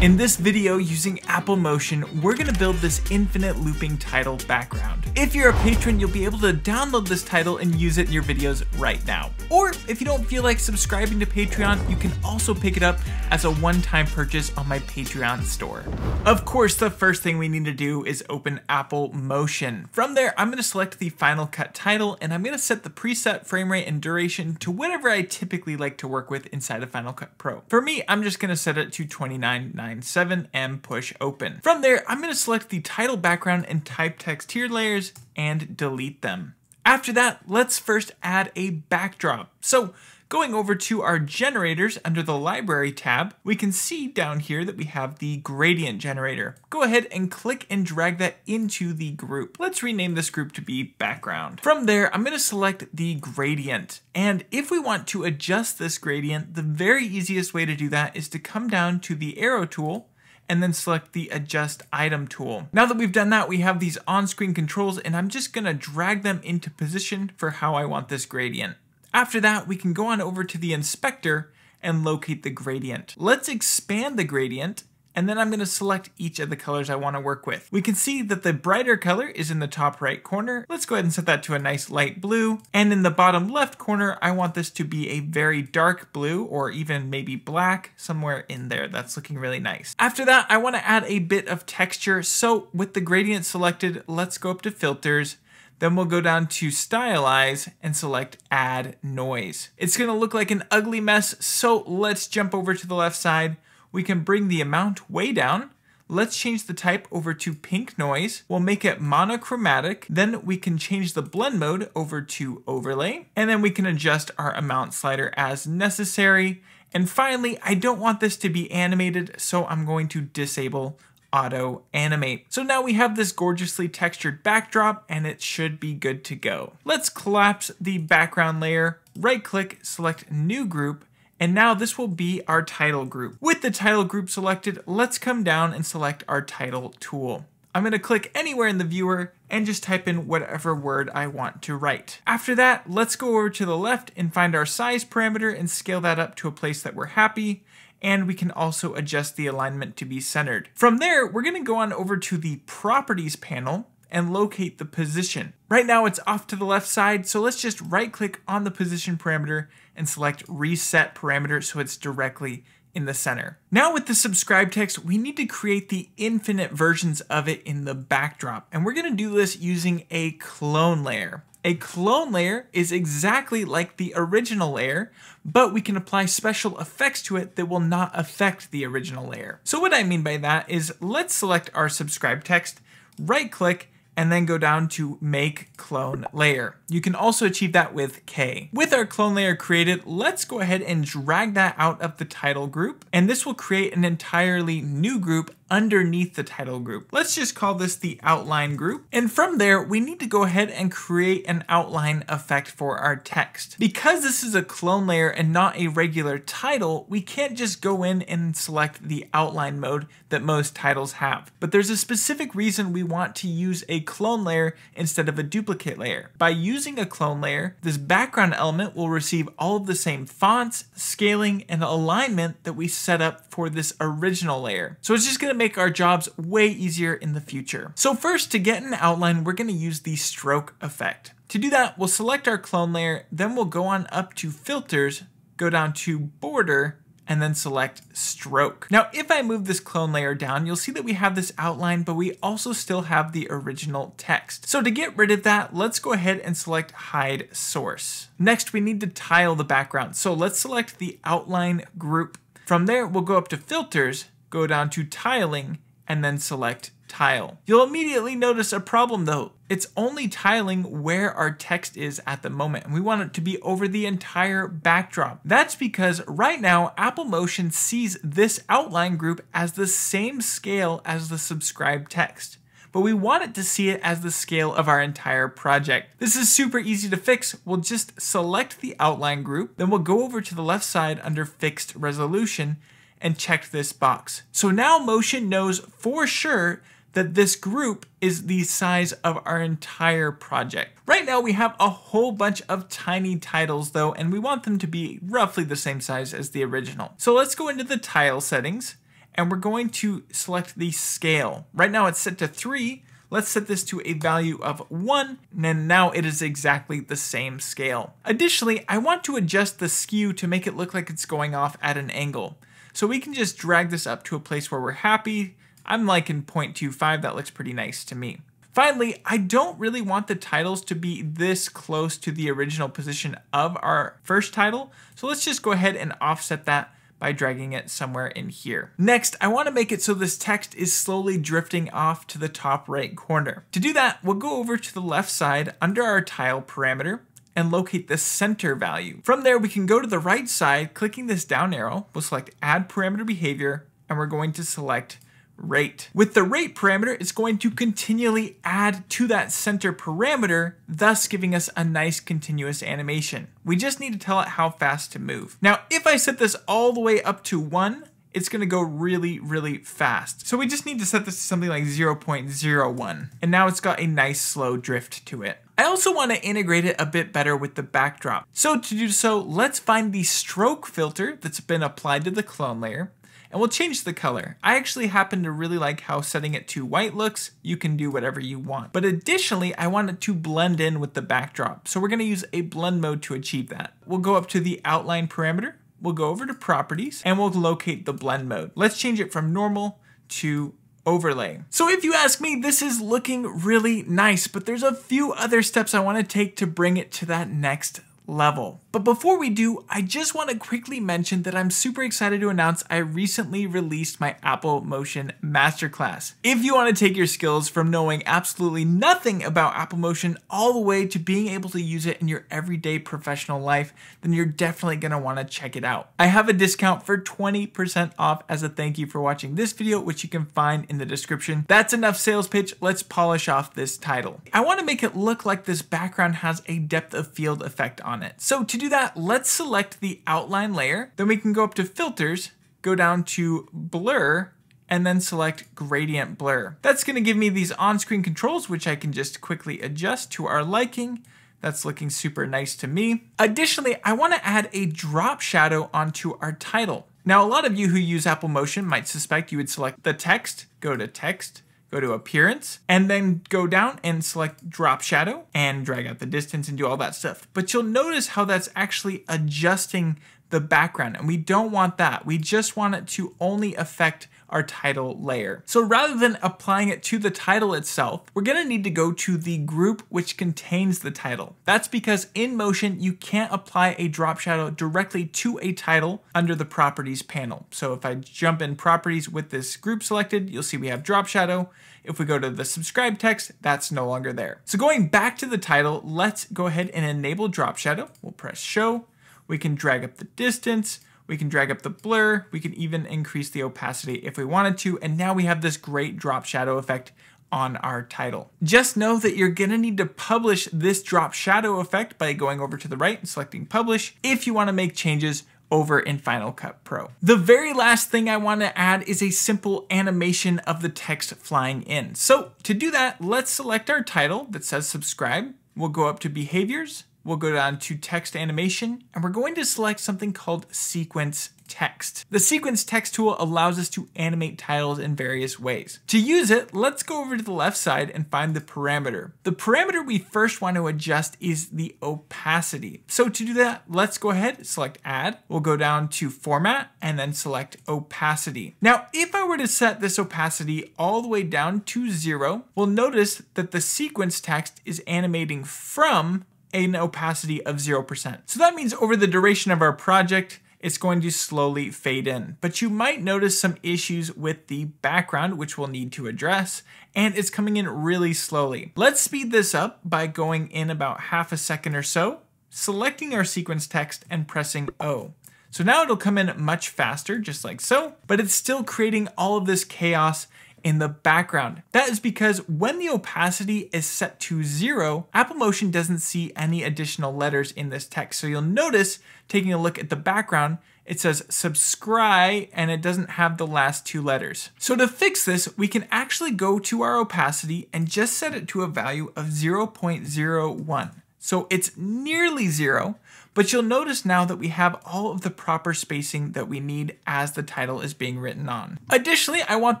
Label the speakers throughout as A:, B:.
A: In this video using Apple Motion, we're gonna build this infinite looping title background. If you're a patron, you'll be able to download this title and use it in your videos right now. Or if you don't feel like subscribing to Patreon, you can also pick it up as a one-time purchase on my Patreon store. Of course, the first thing we need to do is open Apple Motion. From there, I'm gonna select the Final Cut title and I'm gonna set the preset frame rate and duration to whatever I typically like to work with inside of Final Cut Pro. For me, I'm just gonna set it to 29.9 7 and push open. From there, I'm going to select the title background and type text here layers and delete them. After that, let's first add a backdrop. So Going over to our generators under the library tab, we can see down here that we have the gradient generator. Go ahead and click and drag that into the group. Let's rename this group to be background. From there, I'm gonna select the gradient. And if we want to adjust this gradient, the very easiest way to do that is to come down to the arrow tool and then select the adjust item tool. Now that we've done that, we have these on-screen controls and I'm just gonna drag them into position for how I want this gradient. After that, we can go on over to the inspector and locate the gradient. Let's expand the gradient and then I'm going to select each of the colors I want to work with. We can see that the brighter color is in the top right corner. Let's go ahead and set that to a nice light blue. And in the bottom left corner, I want this to be a very dark blue or even maybe black somewhere in there. That's looking really nice. After that, I want to add a bit of texture. So with the gradient selected, let's go up to filters then we'll go down to stylize and select add noise. It's gonna look like an ugly mess, so let's jump over to the left side. We can bring the amount way down. Let's change the type over to pink noise. We'll make it monochromatic. Then we can change the blend mode over to overlay. And then we can adjust our amount slider as necessary. And finally, I don't want this to be animated, so I'm going to disable auto animate. So now we have this gorgeously textured backdrop and it should be good to go. Let's collapse the background layer, right click, select new group, and now this will be our title group. With the title group selected, let's come down and select our title tool. I'm going to click anywhere in the viewer and just type in whatever word I want to write. After that, let's go over to the left and find our size parameter and scale that up to a place that we're happy and we can also adjust the alignment to be centered. From there, we're gonna go on over to the properties panel and locate the position. Right now it's off to the left side, so let's just right click on the position parameter and select reset parameter so it's directly in the center. Now with the subscribe text, we need to create the infinite versions of it in the backdrop. And we're gonna do this using a clone layer. A clone layer is exactly like the original layer, but we can apply special effects to it that will not affect the original layer. So what I mean by that is let's select our subscribe text, right click, and then go down to make clone layer. You can also achieve that with K. With our clone layer created, let's go ahead and drag that out of the title group, and this will create an entirely new group underneath the title group. Let's just call this the outline group. And from there, we need to go ahead and create an outline effect for our text. Because this is a clone layer and not a regular title, we can't just go in and select the outline mode that most titles have. But there's a specific reason we want to use a clone layer instead of a duplicate layer. By using a clone layer, this background element will receive all of the same fonts, scaling, and alignment that we set up for this original layer. So it's just gonna make our jobs way easier in the future. So first, to get an outline, we're gonna use the stroke effect. To do that, we'll select our clone layer, then we'll go on up to filters, go down to border, and then select stroke. Now, if I move this clone layer down, you'll see that we have this outline, but we also still have the original text. So to get rid of that, let's go ahead and select hide source. Next, we need to tile the background. So let's select the outline group. From there, we'll go up to filters, go down to tiling, and then select tile. You'll immediately notice a problem though. It's only tiling where our text is at the moment, and we want it to be over the entire backdrop. That's because right now, Apple Motion sees this outline group as the same scale as the subscribed text but we want it to see it as the scale of our entire project. This is super easy to fix. We'll just select the outline group, then we'll go over to the left side under fixed resolution and check this box. So now Motion knows for sure that this group is the size of our entire project. Right now we have a whole bunch of tiny titles though, and we want them to be roughly the same size as the original. So let's go into the tile settings, and we're going to select the scale. Right now it's set to three. Let's set this to a value of one, and now it is exactly the same scale. Additionally, I want to adjust the skew to make it look like it's going off at an angle. So we can just drag this up to a place where we're happy. I'm like in 0.25, that looks pretty nice to me. Finally, I don't really want the titles to be this close to the original position of our first title, so let's just go ahead and offset that by dragging it somewhere in here. Next, I want to make it so this text is slowly drifting off to the top right corner. To do that, we'll go over to the left side under our tile parameter and locate the center value. From there, we can go to the right side, clicking this down arrow, we'll select add parameter behavior, and we're going to select rate. With the rate parameter, it's going to continually add to that center parameter, thus giving us a nice continuous animation. We just need to tell it how fast to move. Now, if I set this all the way up to one, it's gonna go really, really fast. So we just need to set this to something like 0.01. And now it's got a nice slow drift to it. I also want to integrate it a bit better with the backdrop. So to do so, let's find the stroke filter that's been applied to the clone layer and we'll change the color. I actually happen to really like how setting it to white looks. You can do whatever you want. But additionally, I want it to blend in with the backdrop. So we're gonna use a blend mode to achieve that. We'll go up to the outline parameter, we'll go over to properties, and we'll locate the blend mode. Let's change it from normal to overlay. So if you ask me, this is looking really nice, but there's a few other steps I wanna take to bring it to that next level. But before we do, I just want to quickly mention that I'm super excited to announce I recently released my Apple Motion Masterclass. If you want to take your skills from knowing absolutely nothing about Apple Motion all the way to being able to use it in your everyday professional life, then you're definitely going to want to check it out. I have a discount for 20% off as a thank you for watching this video, which you can find in the description. That's enough sales pitch. Let's polish off this title. I want to make it look like this background has a depth of field effect on it. So to do that, let's select the outline layer. Then we can go up to filters, go down to blur, and then select gradient blur. That's gonna give me these on-screen controls, which I can just quickly adjust to our liking. That's looking super nice to me. Additionally, I wanna add a drop shadow onto our title. Now, a lot of you who use Apple Motion might suspect you would select the text, go to text, go to appearance, and then go down and select drop shadow and drag out the distance and do all that stuff. But you'll notice how that's actually adjusting the background and we don't want that. We just want it to only affect our title layer. So rather than applying it to the title itself, we're gonna need to go to the group which contains the title. That's because in Motion, you can't apply a drop shadow directly to a title under the properties panel. So if I jump in properties with this group selected, you'll see we have drop shadow. If we go to the subscribe text, that's no longer there. So going back to the title, let's go ahead and enable drop shadow. We'll press show. We can drag up the distance. We can drag up the blur. We can even increase the opacity if we wanted to. And now we have this great drop shadow effect on our title. Just know that you're gonna need to publish this drop shadow effect by going over to the right and selecting publish if you wanna make changes over in Final Cut Pro. The very last thing I want to add is a simple animation of the text flying in. So to do that, let's select our title that says subscribe. We'll go up to behaviors, we'll go down to text animation, and we're going to select something called sequence text. The sequence text tool allows us to animate titles in various ways. To use it, let's go over to the left side and find the parameter. The parameter we first want to adjust is the opacity. So to do that, let's go ahead, select add. We'll go down to format and then select opacity. Now, if I were to set this opacity all the way down to zero, we'll notice that the sequence text is animating from an opacity of 0%. So that means over the duration of our project, it's going to slowly fade in. But you might notice some issues with the background, which we'll need to address, and it's coming in really slowly. Let's speed this up by going in about half a second or so, selecting our sequence text and pressing O. So now it'll come in much faster, just like so, but it's still creating all of this chaos in the background. That is because when the opacity is set to zero, Apple Motion doesn't see any additional letters in this text. So you'll notice, taking a look at the background, it says subscribe and it doesn't have the last two letters. So to fix this, we can actually go to our opacity and just set it to a value of 0.01. So it's nearly zero, but you'll notice now that we have all of the proper spacing that we need as the title is being written on. Additionally, I want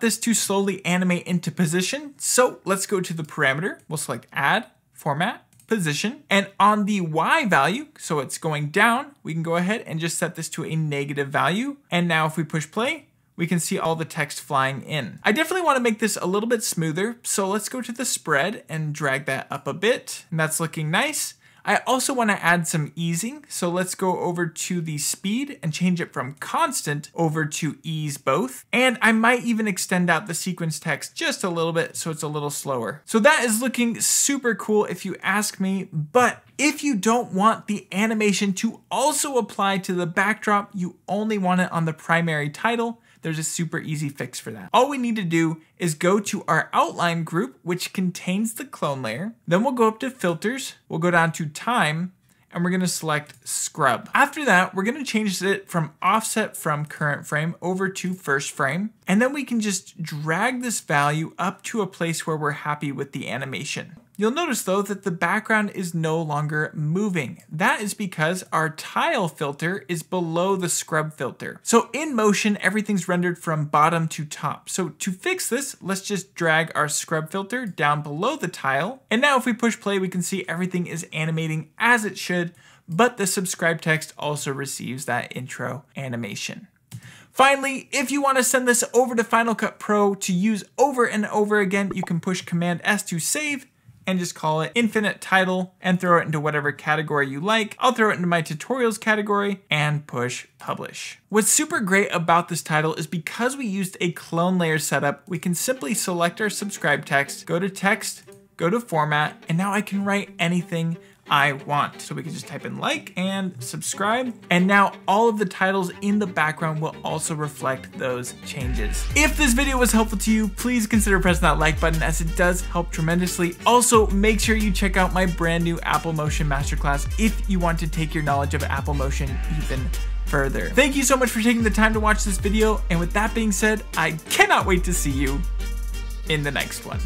A: this to slowly animate into position, so let's go to the parameter. We'll select add, format, position. And on the Y value, so it's going down, we can go ahead and just set this to a negative value. And now if we push play, we can see all the text flying in. I definitely want to make this a little bit smoother, so let's go to the spread and drag that up a bit. And that's looking nice. I also want to add some easing, so let's go over to the speed and change it from constant over to ease both. And I might even extend out the sequence text just a little bit so it's a little slower. So that is looking super cool if you ask me, but if you don't want the animation to also apply to the backdrop, you only want it on the primary title, there's a super easy fix for that. All we need to do is go to our outline group, which contains the clone layer. Then we'll go up to filters, we'll go down to time, and we're gonna select scrub. After that, we're gonna change it from offset from current frame over to first frame. And then we can just drag this value up to a place where we're happy with the animation. You'll notice though that the background is no longer moving. That is because our tile filter is below the scrub filter. So in motion, everything's rendered from bottom to top. So to fix this, let's just drag our scrub filter down below the tile. And now if we push play, we can see everything is animating as it should, but the subscribe text also receives that intro animation. Finally, if you want to send this over to Final Cut Pro to use over and over again, you can push Command S to save and just call it infinite title and throw it into whatever category you like. I'll throw it into my tutorials category and push publish. What's super great about this title is because we used a clone layer setup, we can simply select our subscribe text, go to text, go to format, and now I can write anything I want. So we can just type in like and subscribe. And now all of the titles in the background will also reflect those changes. If this video was helpful to you, please consider pressing that like button as it does help tremendously. Also, make sure you check out my brand new Apple Motion Masterclass if you want to take your knowledge of Apple Motion even further. Thank you so much for taking the time to watch this video. And with that being said, I cannot wait to see you in the next one.